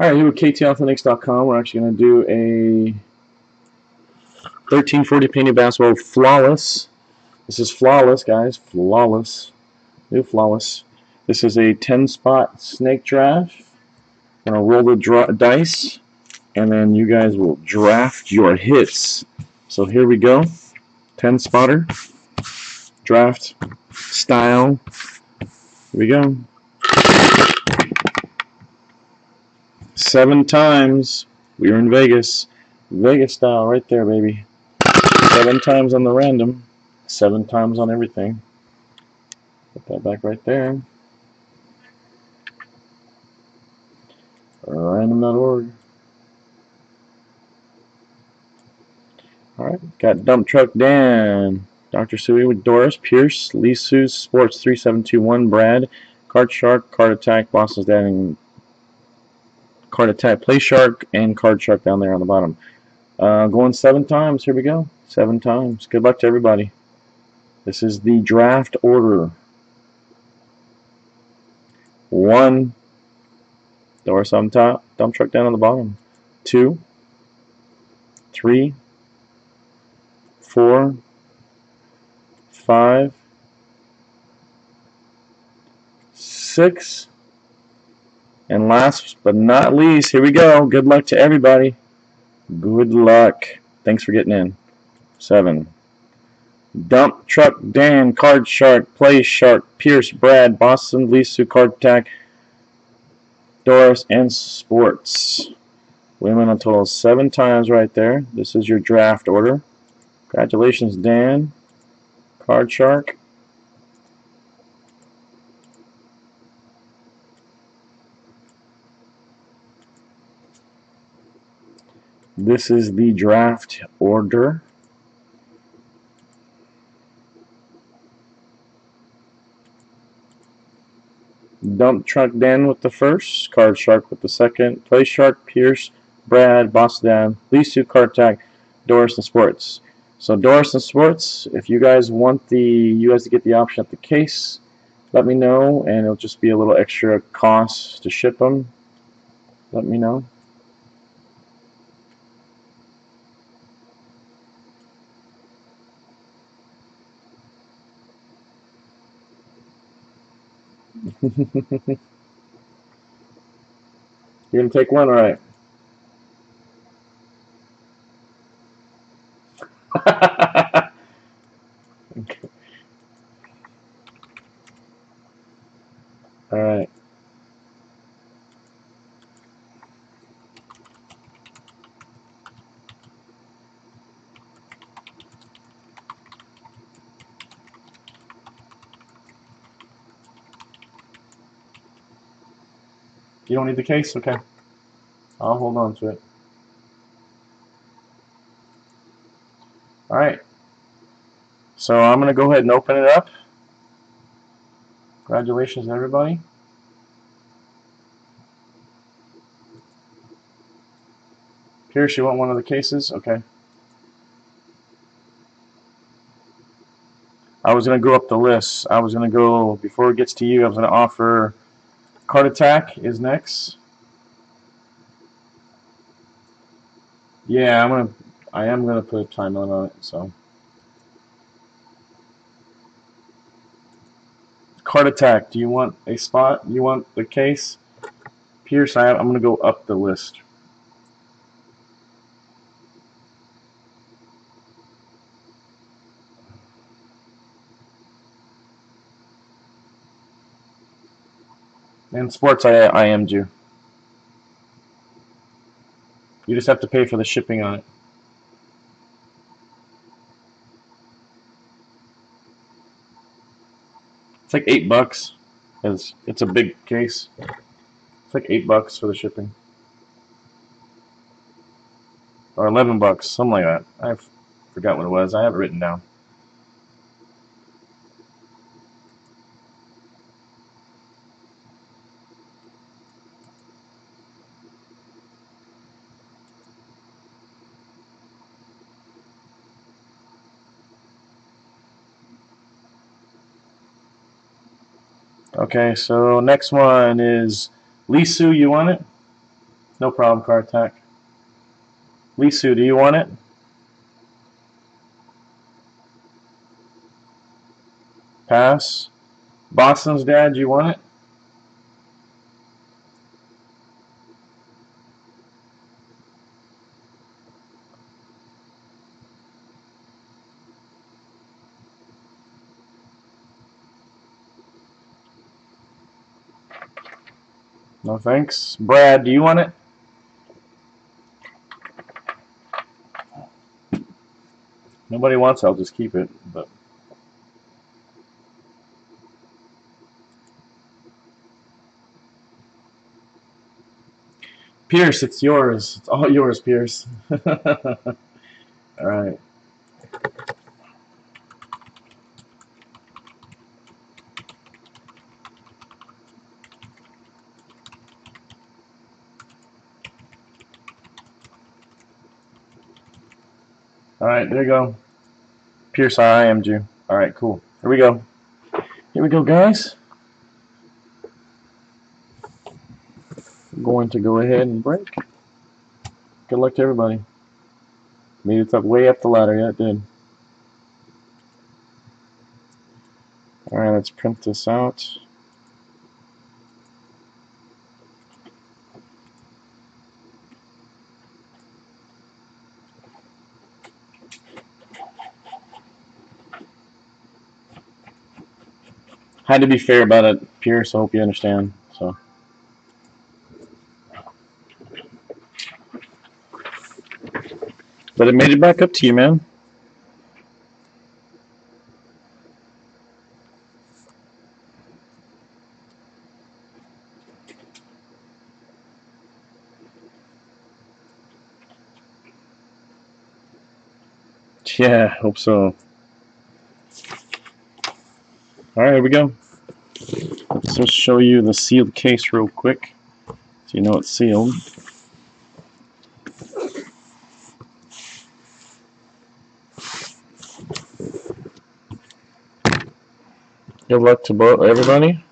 Alright, here with KTAuthentics.com, we're actually going to do a 1340 Panini Basketball Flawless. This is flawless, guys. Flawless. New flawless. This is a 10 spot snake draft. I'm going to roll the dice, and then you guys will draft your hits. So here we go. 10 spotter. Draft. Style. Here we go. Seven times. We were in Vegas. Vegas style right there, baby. Seven times on the random. Seven times on everything. Put that back right there. Random.org. Alright, got Dump Truck Dan, Dr. Suey with Doris, Pierce, Lee Sue's Sports 3721, Brad, Card Shark, Card Attack, Boston's Dad, and Card Attack, Play Shark, and Card Shark down there on the bottom. Uh, going seven times. Here we go. Seven times. Good luck to everybody. This is the draft order. One. Doris on top. Dump truck down on the bottom. Two. Three. Four. Five. Six. And last but not least, here we go. Good luck to everybody. Good luck. Thanks for getting in. Seven. Dump Truck Dan, Card Shark, Play Shark, Pierce, Brad, Boston, Lisu, Card Attack, Doris, and Sports. Women on total seven times right there. This is your draft order. Congratulations, Dan. Card Shark. This is the draft order. Dump Truck Dan with the first, Card Shark with the second, Play Shark, Pierce, Brad, Boston, Lisu, Card Attack, Doris, and Sports. So Doris and Sports, if you guys want the you guys to get the option at the case, let me know, and it'll just be a little extra cost to ship them. Let me know. You're gonna take one, all right? okay. All right. You don't need the case? Okay. I'll hold on to it. Alright. So I'm going to go ahead and open it up. Congratulations, everybody. Pierce, you want one of the cases? Okay. I was going to go up the list. I was going to go, before it gets to you, I was going to offer Card attack is next. Yeah, I'm gonna I am gonna put a time limit on it, so card attack. Do you want a spot? You want the case? Pierce, I, I'm gonna go up the list. In sports, I, I IM'd you. You just have to pay for the shipping on it. It's like eight bucks. It's, it's a big case. It's like eight bucks for the shipping. Or 11 bucks, something like that. I forgot what it was. I have it written down. Okay, so next one is Lisu, you want it? No problem, Card Attack. Lisu, do you want it? Pass. Boston's dad, you want it? Thanks. Brad, do you want it? Nobody wants it, I'll just keep it. But Pierce, it's yours. It's all yours, Pierce. all right. There you go. Pierce, I am you. All right, cool. Here we go. Here we go, guys. I'm going to go ahead and break. Good luck to everybody. Made it up way up the ladder. Yeah, it did. All right, let's print this out. Had to be fair about it, Pierce. I hope you understand. So. But it made it back up to you, man. Yeah, hope so. All right, here we go. Let's just show you the sealed case real quick, so you know it's sealed. Good luck to everybody.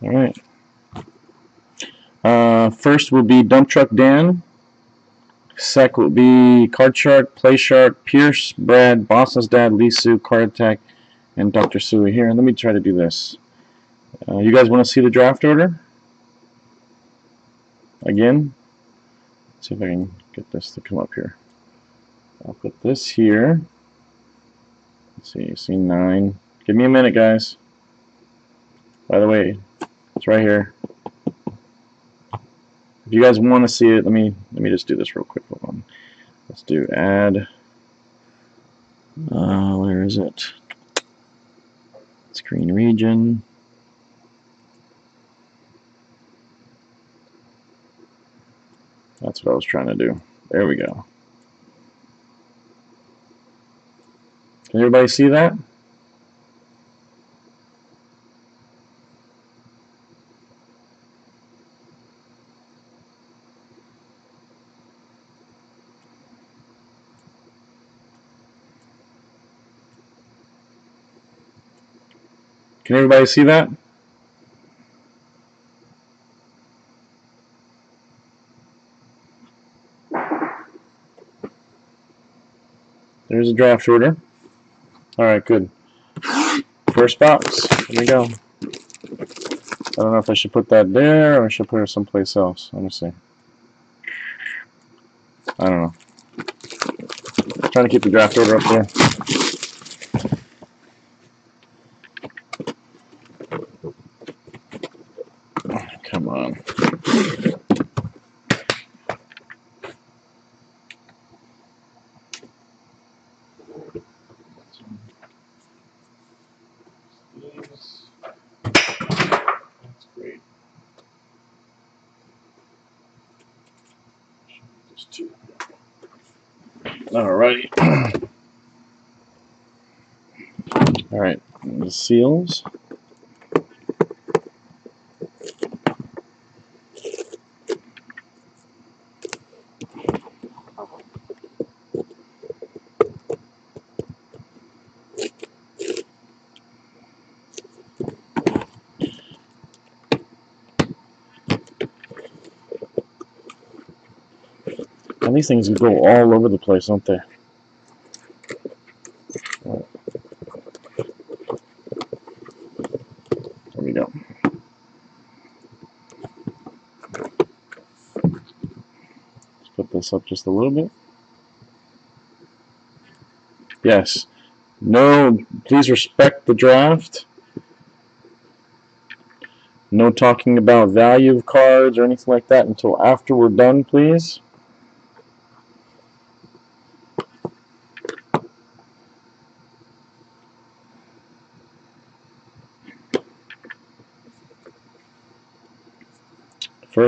All right. Uh, first will be Dump Truck Dan. Sec will be Card Shark, Play Shark, Pierce, Brad, Boston's Dad, Lee Sue, Card Attack, and Dr. Sui. Here, let me try to do this. Uh, you guys want to see the draft order? Again? Let's see if I can get this to come up here. I'll put this here. Let's see, see nine. Give me a minute, guys. By the way, it's right here. If you guys want to see it, let me let me just do this real quick. Hold on. Let's do add. Uh, where is it? Screen region. That's what I was trying to do. There we go. Can everybody see that? Can everybody see that? There's a draft order. All right, good. First box. Here we go. I don't know if I should put that there or I should put it someplace else. Let me see. I don't know. trying to keep the draft order up there. Come on. Alrighty. All right, the seals. And these things go all over the place, don't they? There we go. Let's put this up just a little bit. Yes. No, please respect the draft. No talking about value of cards or anything like that until after we're done, please.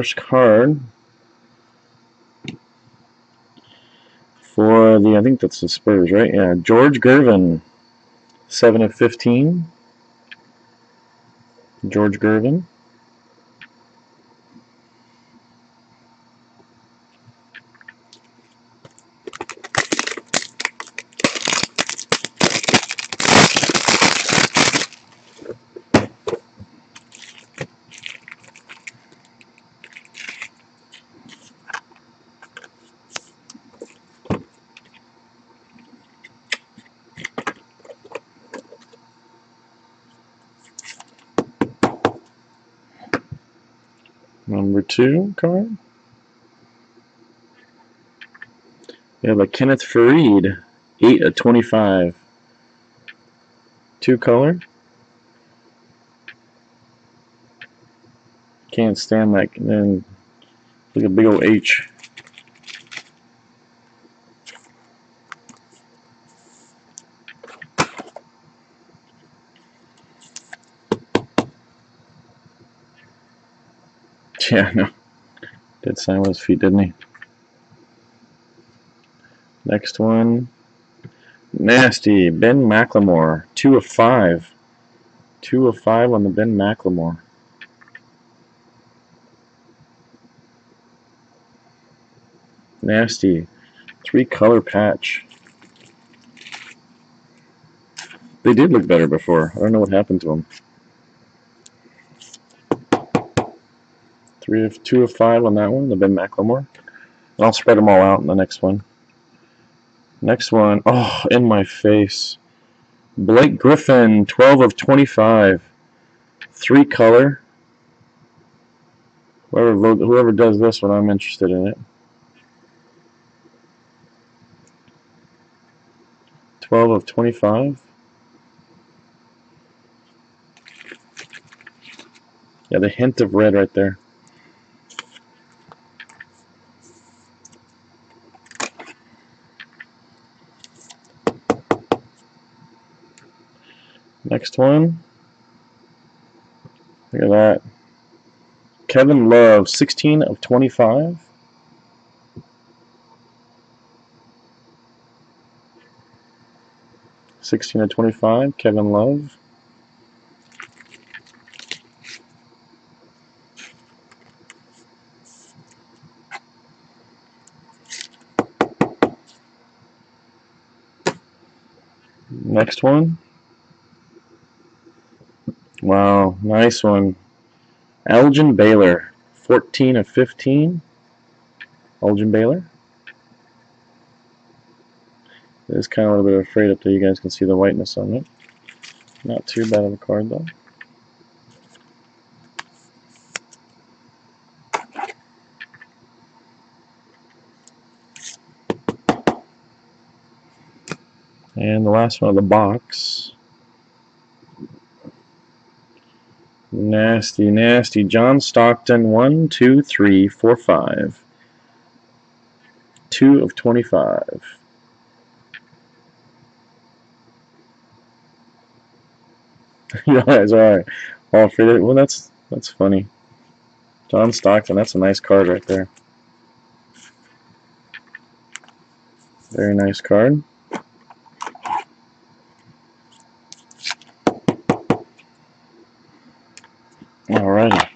First card for the, I think that's the Spurs, right? Yeah, George Gervin, 7 of 15. George Gervin. Number two card. We have a Kenneth Faried, 8 of 25. Two color. Can't stand that. Then look at big old H. Yeah, no. Did sign with his feet, didn't he? Next one. Nasty. Ben McLemore. Two of five. Two of five on the Ben McLemore. Nasty. Three color patch. They did look better before. I don't know what happened to them. Three of two of five on that one, the Ben McLemore. And I'll spread them all out in the next one. Next one, oh, in my face. Blake Griffin, 12 of 25. Three color. Whoever whoever does this one, I'm interested in it. 12 of 25. Yeah, the hint of red right there. Next one. Look at that. Kevin Love, 16 of 25. Sixteen of twenty-five, Kevin Love. Next one. Wow, nice one. Elgin Baylor, 14 of 15. Elgin Baylor. It is kind of a little bit of a afraid up there. You guys can see the whiteness on it. Not too bad of a card though. And the last one of the box. Nasty, nasty. John Stockton, one, two, three, four, five. Two of 25. you guys are. All for it. Well, that's that's funny. John Stockton, that's a nice card right there. Very nice card. Alrighty.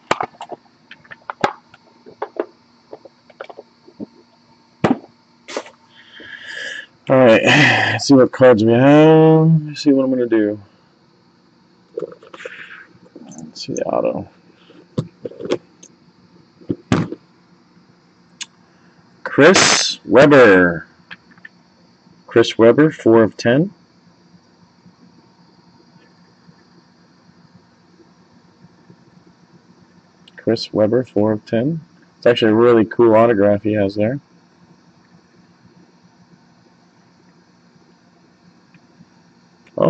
Alright, see what cards we have. Let's see what I'm going to do. Let's see auto. Chris Webber. Chris Webber, 4 of 10. Chris Webber, 4 of 10. It's actually a really cool autograph he has there.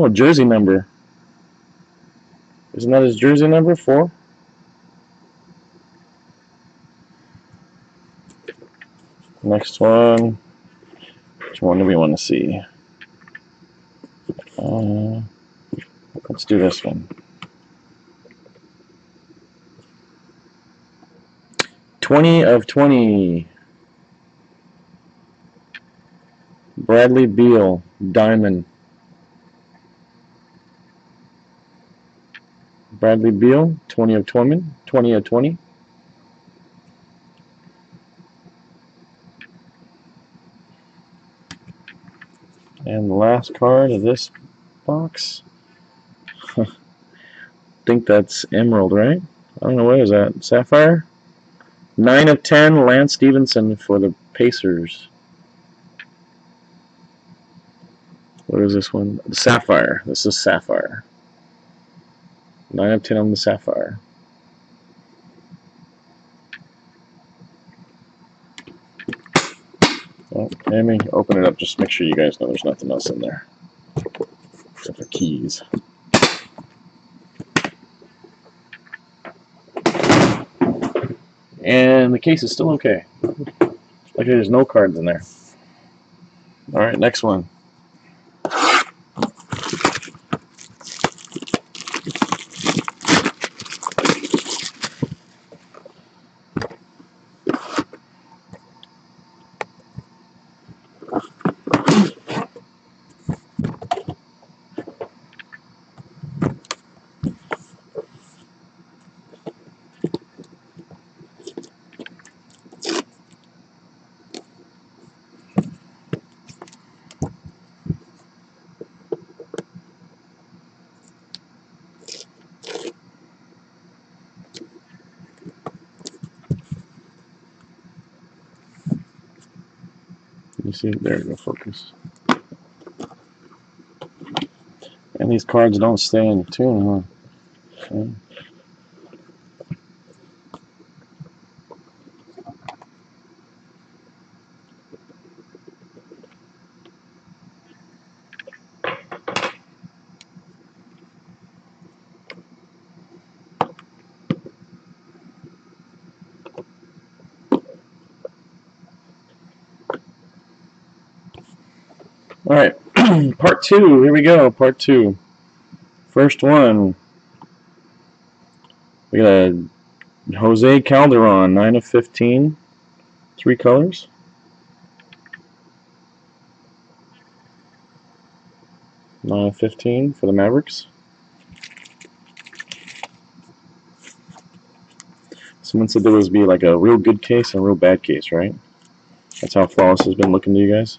Oh, jersey number. Isn't that his jersey number? 4? Next one. Which one do we want to see? Uh, let's do this one. 20 of 20. Bradley Beal, Diamond. Bradley Beal, 20 of 20. 20 of 20. And the last card of this box. I think that's Emerald, right? I don't know what is that. Sapphire? 9 of 10, Lance Stephenson for the Pacers. What is this one? Sapphire. This is Sapphire. 9 of 10 on the Sapphire. Well, Amy, open it up. Just make sure you guys know there's nothing else in there. Except for keys. And the case is still okay. Like there's no cards in there. Alright, next one. See, there you go, focus. And these cards don't stay in tune, huh? Okay. All right, part two. Here we go. Part two. First one. We got a Jose Calderon, nine of fifteen, three colors. Nine of fifteen for the Mavericks. Someone said there was be like a real good case and a real bad case, right? That's how flawless has been looking to you guys.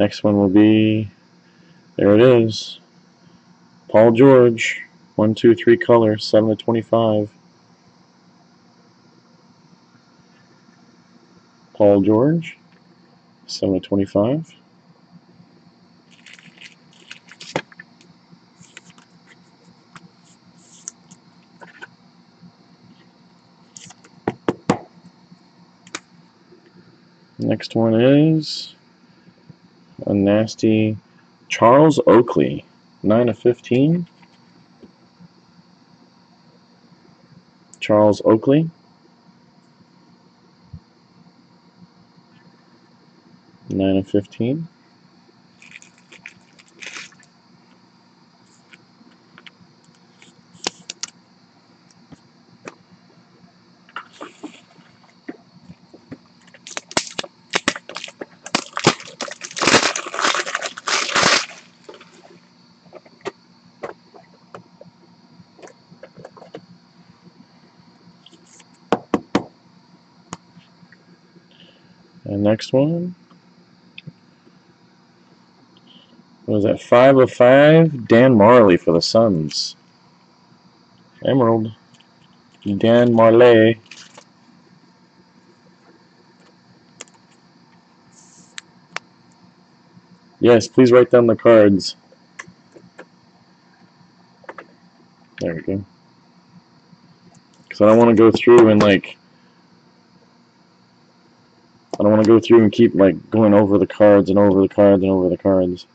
Next one will be, there it is, Paul George, 1, 2, 3 color, 7 to 25. Paul George, 7 to 25. Next one is a nasty Charles Oakley, 9 of 15. Charles Oakley. 9 of 15. Next one. What was that? 5 of 5. Dan Majerle for the Suns. Emerald. Dan Majerle. Yes, please write down the cards. There we go. Because I don't want to go through and like I don't want to go through and keep like going over the cards and over the cards and over the cards.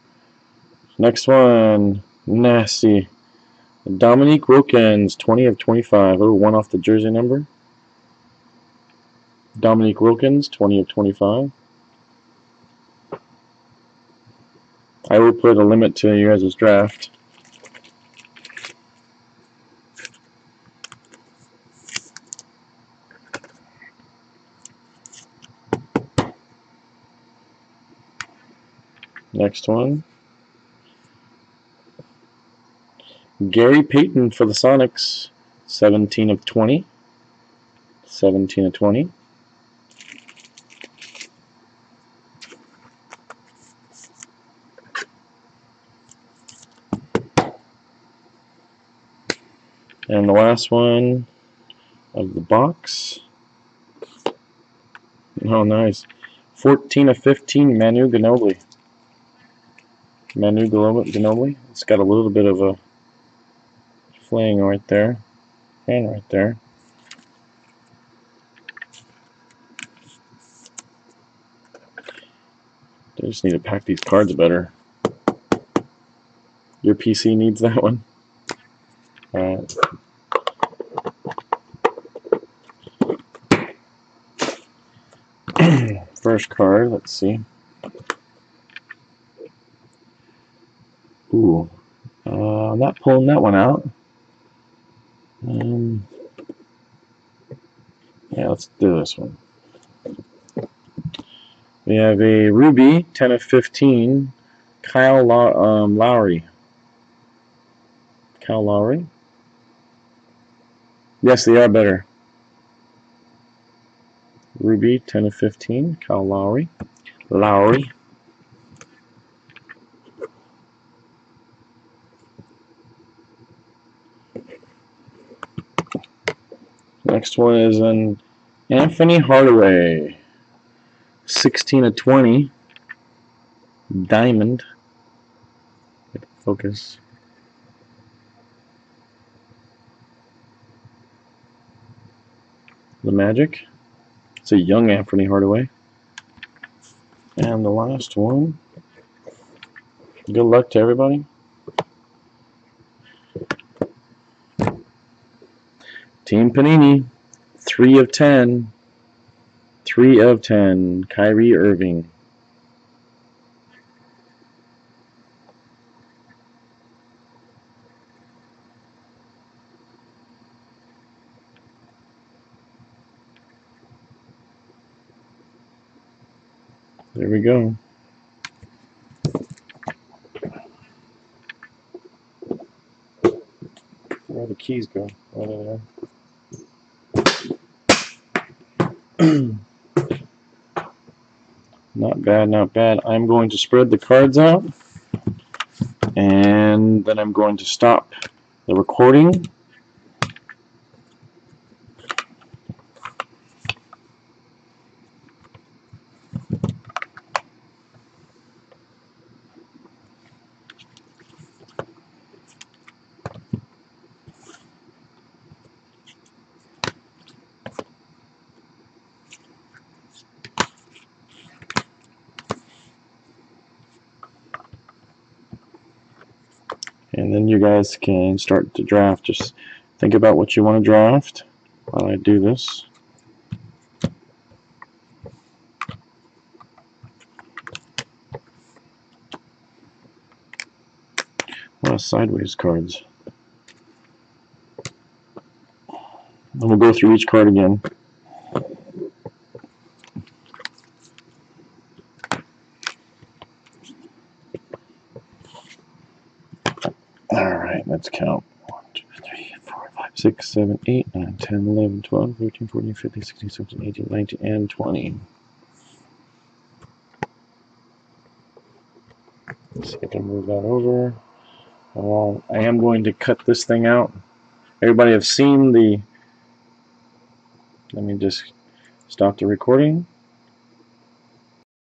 Next one, nasty. Dominique Wilkins, 20 of 25. Oh, one off the jersey number. Dominique Wilkins, 20 of 25. I will put a limit to you guys' draft. Next one. Gary Payton for the Sonics, 17 of 20. 17 of 20. And the last one of the box. Oh, nice. 14 of 15, Manu Ginobili. Manu Ginobili. It's got a little bit of a fling right there. And right there. I just need to pack these cards better. Your PC needs that one. First card, let's see. Ooh, uh, I'm not pulling that one out. Um, yeah, let's do this one. We have a Ruby, 10 of 15, Kyle um, Lowry. Kyle Lowry. Yes, they are better. Ruby, 10 of 15, Kyle Lowry. Lowry. Next one is an Anthony Hardaway. 16 of 20. Diamond. Focus. The Magic. It's a young Anthony Hardaway. And the last one. Good luck to everybody. Team Panini, 3 of 10. 3 of 10. Kyrie Irving. There we go. Where the keys go? Oh, there. not bad, not bad. I'm going to spread the cards out and then I'm going to stop the recording. and then you can start to draft. Just think about what you want to draft while I do this. A lot of sideways cards. And we'll go through each card again 6, 7, 8, 9, 10, 11, 12, 13, 14, 15, 16, 17, 18, 19, and 20. So I can move that over. Um, I am going to cut this thing out. Everybody have seen the... Let me just stop the recording.